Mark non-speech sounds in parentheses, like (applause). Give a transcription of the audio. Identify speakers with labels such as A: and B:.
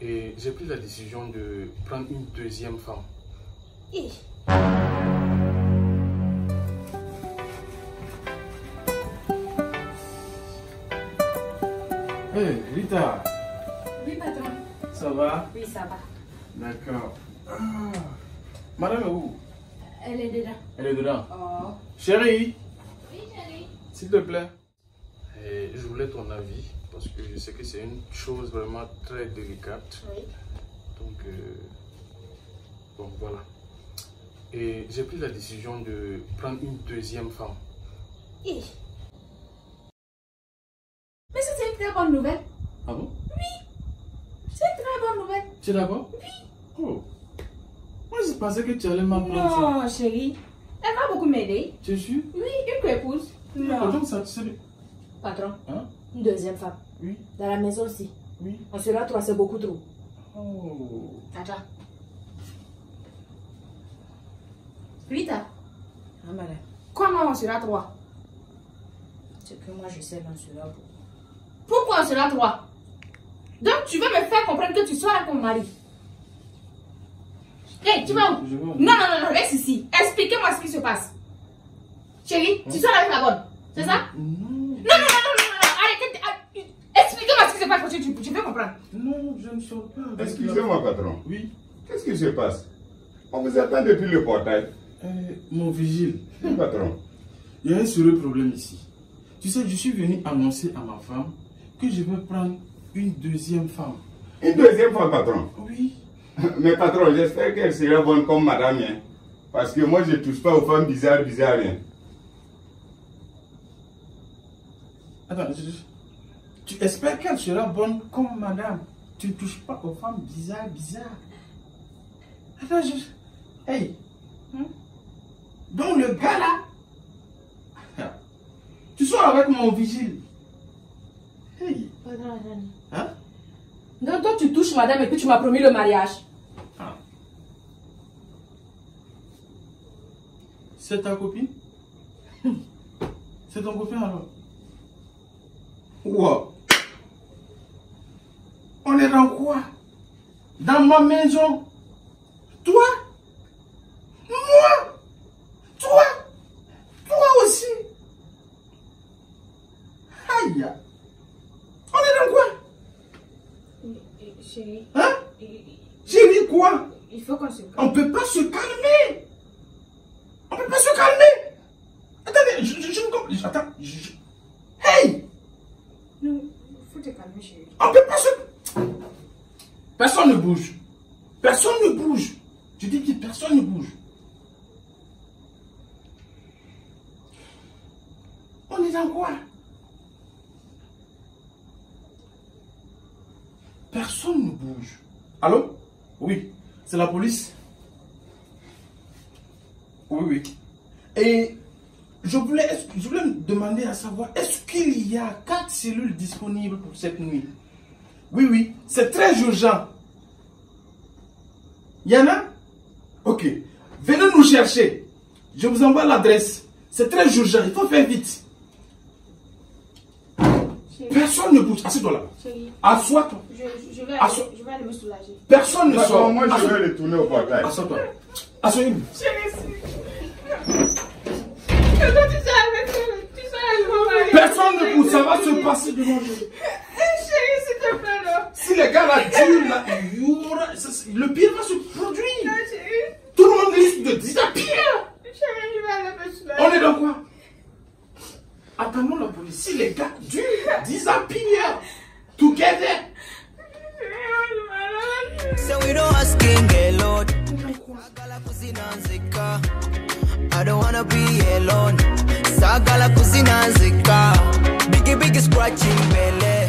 A: Et j'ai pris la décision de prendre une deuxième femme.
B: Hé, Rita,
C: Oui, patron.
B: ça va?
C: Oui, ça va.
B: D'accord. Ah, Madame est où?
C: Elle est dedans.
B: Elle est dedans.
C: Oh.
B: Chérie,
C: Oui, chérie.
B: s'il te plaît.
A: Et je voulais ton avis parce que je sais que c'est une chose vraiment très délicate.
C: Oui.
A: Donc, euh, bon, voilà. Et j'ai pris la décision de prendre une deuxième femme.
C: Eh. Mais ça, c'est une très bonne nouvelle.
B: Ah bon?
C: C'est une très bonne nouvelle.
B: Tu es d'accord? Oui. Oh. Moi, je pensais que tu allais m'apprendre ça.
C: Non, chérie. Elle va beaucoup m'aider.
B: Tu es sûr
C: Oui, une co-épouse. Non.
B: Donc, ça, c'est...
C: Patron,
B: Hein?
C: Une deuxième femme.
B: Oui,
C: Dans la maison aussi.
B: oui.
C: On sera trois, c'est beaucoup trop.
B: Oh.
C: Attends. Rita. Ah, madame. Comment on sera trois? C'est que moi, je sais, on sera beaucoup. Pourquoi on sera trois? Donc, tu veux me faire comprendre que tu sois avec mon mari? Hé, tu vas où? Non, non, non, non, reste ici. Expliquez-moi ce qui se passe. Chérie, tu sors avec la bonne. C'est ça?
B: Non,
C: Non, non, Tu, tu veux comprendre.
B: non, je ne sors pas.
D: Excusez-moi, patron.
B: Oui.
D: Qu'est-ce qui se passe? On vous attend depuis le portail.
B: Euh, mon vigile,
D: Oui, patron.
B: il y a un sérieux problème ici. Tu sais, je suis venu annoncer à ma femme que je vais prendre une deuxième femme.
D: Une deuxième fois, patron?
B: Oui. (laughs)
D: Mais patron, j'espère qu'elle sera bonne comme madame. hein. Parce que moi, je ne touche pas aux femmes bizarres, bizarres. hein.
B: Attends, je- tu espères qu'elle sera bonne comme madame. Tu ne touches pas aux femmes bizarres, bizarres. Attends, je... Hey. Hein? Donc le gars là... Tu sors avec mon vigile. Hey. Hein?
C: Donc, toi, tu touches madame et puis tu m'as promis le mariage.
B: Ah. C'est ta copine? (laughs) C'est ton copain alors? Wow. Dans quoi Dans ma maison Toi Moi Toi Toi aussi Aïe On est dans quoi?
C: Chérie,
B: Hein? Dit quoi?
C: Il faut qu'on se calme.
B: On peut pas se calmer. On peut pas se calmer. Attendez, je, je, je ne comprends. Attends. je- Hey
C: Non, faut te calmer, chérie.
B: On peut pas se. Personne ne bouge. Personne ne bouge. Je dis que personne ne bouge. On est dans quoi? Personne ne bouge. Allô? Oui, c'est la police? Oui, oui. Et je voulais, je voulais me demander à savoir, est-ce qu'il y a quatre cellules disponibles pour cette nuit? Oui, oui, c'est très urgent. Il y en a? Ok. Venez nous chercher. Je vous envoie l'adresse. C'est très urgent, il faut faire vite. Personne ne bouge. Assieds-toi là. Assois-toi.
C: je, je, vais aller,
B: so-
C: je vais aller me soulager.
B: Personne ne sort.
D: moi, je vais retourner au portail.
B: Assois-toi. Assois-vous.
C: Chérie.
B: Personne ne bouge. Ça va se passer devant nous.
C: Chérie, s'il te plaît, là.
B: Si les gars là (laughs) durent, là, le pire va se produire. Tout le monde risque de disappear.
C: soulager.
B: On est dans quoi? Attendons la police. Si les gars durent, disappear. Together.
E: So we don't asking a lot. Sagala kuzinanzika. I don't wanna be alone. Sagala kuzinanzika. Biggie biggie scratching belly.